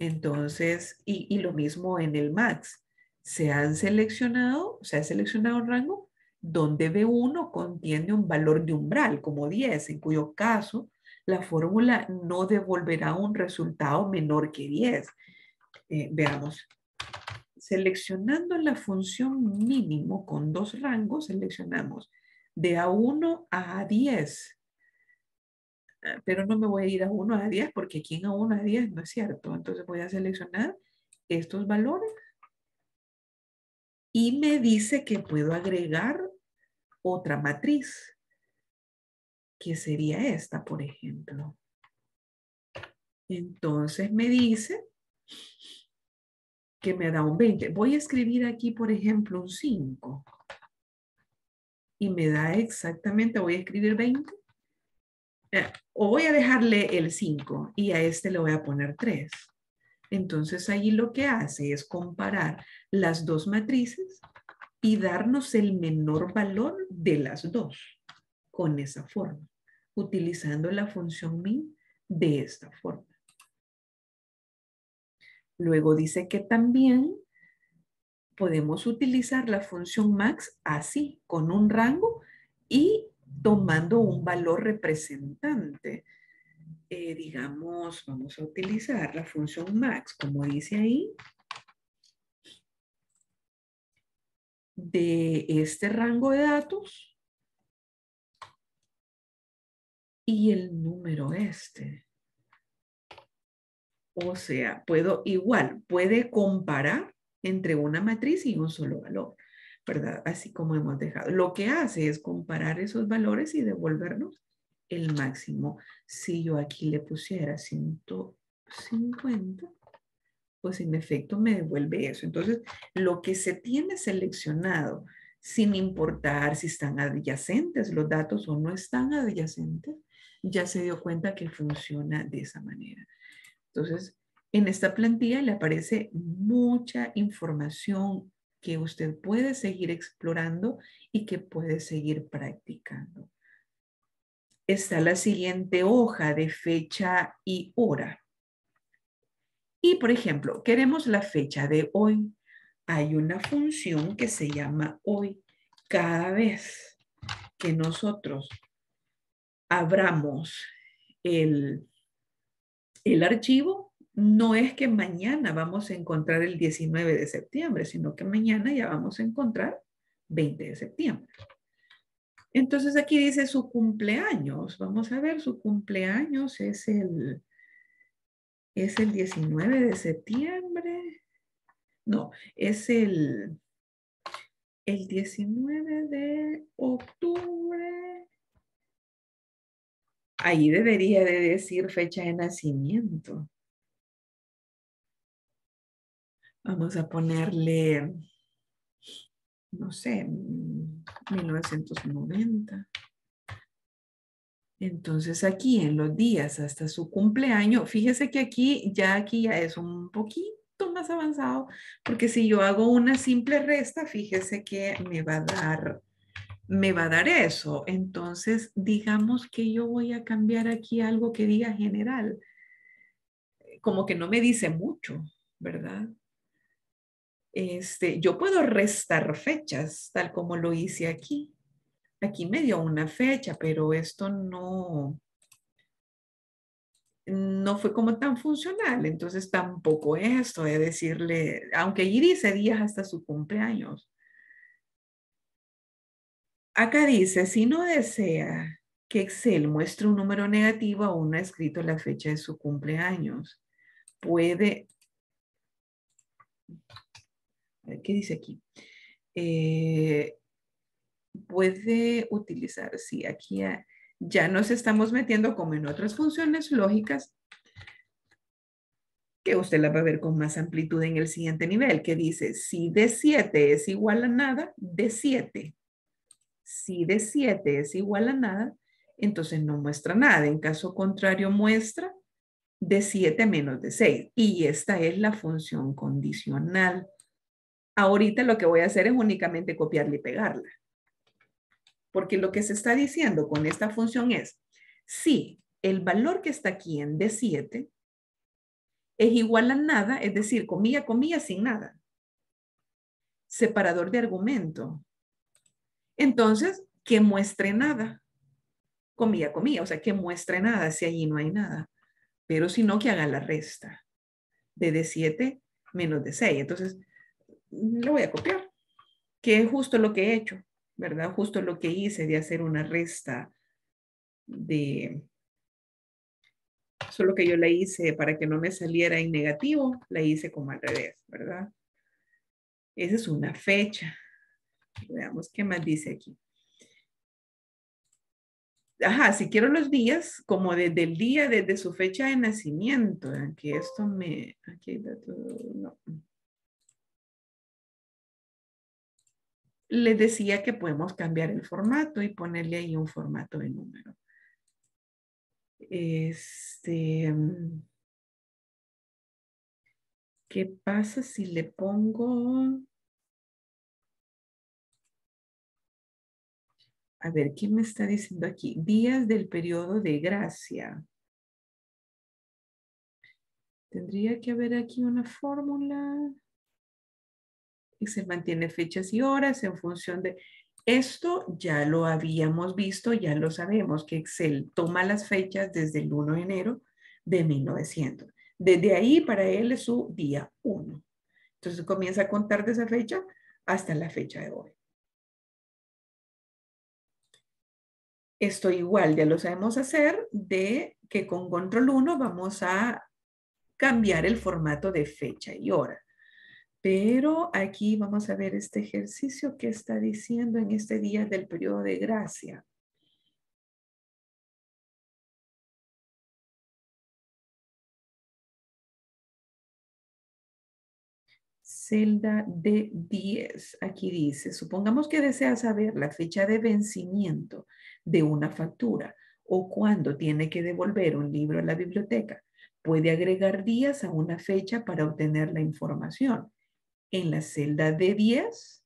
Entonces, y, lo mismo en el max. Se han seleccionado, se ha seleccionado un rango donde B1 contiene un valor de umbral como 10, en cuyo caso la fórmula no devolverá un resultado menor que 10. Eh, veamos. Seleccionando la función mínimo con dos rangos, seleccionamos de A1 a A10. Ah, pero no me voy a ir a 1 a 10 porque aquí en A1 a 10 no es cierto. Entonces voy a seleccionar estos valores y me dice que puedo agregar otra matriz, que sería esta, por ejemplo. Entonces me dice que me da un 20. Voy a escribir aquí, por ejemplo, un 5. Y me da exactamente, voy a escribir 20 eh, o voy a dejarle el 5 y a este le voy a poner 3. Entonces ahí lo que hace es comparar las dos matrices y darnos el menor valor de las dos con esa forma, utilizando la función min de esta forma. Luego dice que también podemos utilizar la función max así, con un rango y tomando un valor representante. Eh, digamos, vamos a utilizar la función max, como dice ahí, de este rango de datos y el número este. O sea, puedo igual, puede comparar entre una matriz y un solo valor. ¿verdad? Así como hemos dejado. Lo que hace es comparar esos valores y devolvernos el máximo. Si yo aquí le pusiera 150, pues en efecto me devuelve eso. Entonces, lo que se tiene seleccionado, sin importar si están adyacentes los datos o no están adyacentes, ya se dio cuenta que funciona de esa manera. Entonces, en esta plantilla le aparece mucha información que usted puede seguir explorando y que puede seguir practicando. Está la siguiente hoja de fecha y hora. Y, por ejemplo, queremos la fecha de hoy. Hay una función que se llama hoy. Cada vez que nosotros abramos el, el archivo, no es que mañana vamos a encontrar el 19 de septiembre, sino que mañana ya vamos a encontrar 20 de septiembre. Entonces aquí dice su cumpleaños. Vamos a ver, su cumpleaños es el, es el 19 de septiembre. No, es el, el 19 de octubre. Ahí debería de decir fecha de nacimiento. Vamos a ponerle, no sé, 1990. Entonces aquí en los días hasta su cumpleaños, fíjese que aquí ya aquí ya es un poquito más avanzado, porque si yo hago una simple resta, fíjese que me va a dar me va a dar eso. Entonces, digamos que yo voy a cambiar aquí algo que diga general. Como que no me dice mucho, ¿verdad? Este, yo puedo restar fechas, tal como lo hice aquí. Aquí me dio una fecha, pero esto no, no fue como tan funcional. Entonces tampoco esto de decirle, aunque allí dice días hasta su cumpleaños. Acá dice, si no desea que Excel muestre un número negativo, aún no ha escrito la fecha de su cumpleaños. Puede... ¿Qué dice aquí? Eh, puede utilizar, sí, aquí ya nos estamos metiendo como en otras funciones lógicas que usted la va a ver con más amplitud en el siguiente nivel, que dice, si de 7 es igual a nada, de 7. Si de 7 es igual a nada, entonces no muestra nada. En caso contrario, muestra de 7 menos de 6. Y esta es la función condicional. Ahorita lo que voy a hacer es únicamente copiarla y pegarla. Porque lo que se está diciendo con esta función es, si el valor que está aquí en D7 es igual a nada, es decir, comilla, comilla, sin nada. Separador de argumento. Entonces, que muestre nada. Comilla, comilla, o sea, que muestre nada si allí no hay nada. Pero si no, que haga la resta de D7 menos de 6. Entonces, lo voy a copiar, que es justo lo que he hecho. ¿verdad? Justo lo que hice de hacer una resta de... Solo que yo la hice para que no me saliera en negativo, la hice como al revés, ¿verdad? Esa es una fecha. Veamos qué más dice aquí. Ajá, si quiero los días, como desde el día, desde su fecha de nacimiento, que esto me... Aquí no. les decía que podemos cambiar el formato y ponerle ahí un formato de número. Este, ¿Qué pasa si le pongo... A ver, ¿quién me está diciendo aquí? Días del periodo de gracia. Tendría que haber aquí una fórmula y se mantiene fechas y horas en función de... Esto ya lo habíamos visto, ya lo sabemos, que Excel toma las fechas desde el 1 de enero de 1900. Desde ahí para él es su día 1. Entonces comienza a contar de esa fecha hasta la fecha de hoy. Esto igual ya lo sabemos hacer de que con control 1 vamos a cambiar el formato de fecha y hora. Pero aquí vamos a ver este ejercicio que está diciendo en este día del periodo de gracia. Celda de 10. Aquí dice, supongamos que desea saber la fecha de vencimiento de una factura o cuándo tiene que devolver un libro a la biblioteca. Puede agregar días a una fecha para obtener la información en la celda de días,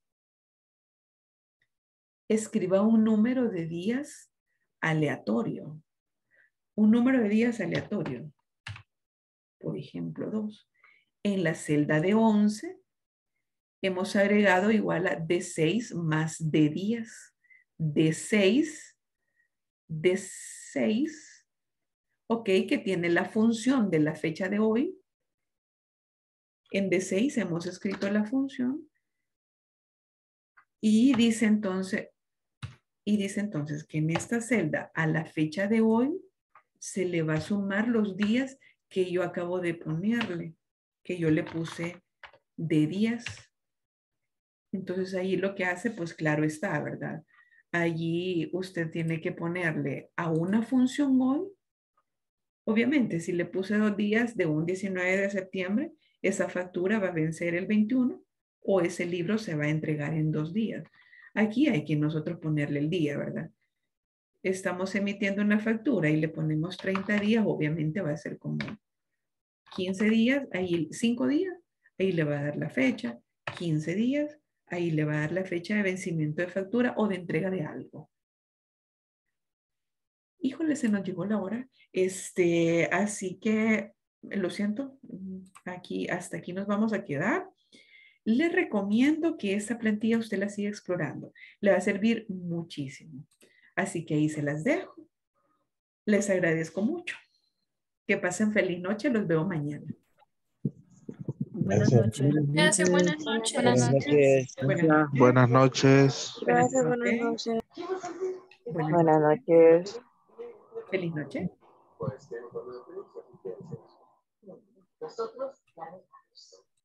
escriba un número de días aleatorio. Un número de días aleatorio. Por ejemplo, dos. En la celda de 11, hemos agregado igual a D6 más D días. D6, D6, ok, que tiene la función de la fecha de hoy en D6 hemos escrito la función y dice entonces, y dice entonces que en esta celda a la fecha de hoy se le va a sumar los días que yo acabo de ponerle, que yo le puse de días. Entonces ahí lo que hace, pues claro está, ¿verdad? Allí usted tiene que ponerle a una función hoy. Obviamente, si le puse dos días de un 19 de septiembre, esa factura va a vencer el 21 o ese libro se va a entregar en dos días. Aquí hay que nosotros ponerle el día, ¿verdad? Estamos emitiendo una factura y le ponemos 30 días, obviamente va a ser como 15 días, ahí 5 días, ahí le va a dar la fecha, 15 días, ahí le va a dar la fecha de vencimiento de factura o de entrega de algo. Híjole, se nos llegó la hora. Este, así que lo siento, aquí, hasta aquí nos vamos a quedar. Les recomiendo que esta plantilla usted la siga explorando. Le va a servir muchísimo. Así que ahí se las dejo. Les agradezco mucho. Que pasen feliz noche. Los veo mañana. Buenas noches. Gracias, buenas noches. Buenas noches. Buenas noches. Gracias, Buenas noches. Buenas Buenas noches. Feliz noche.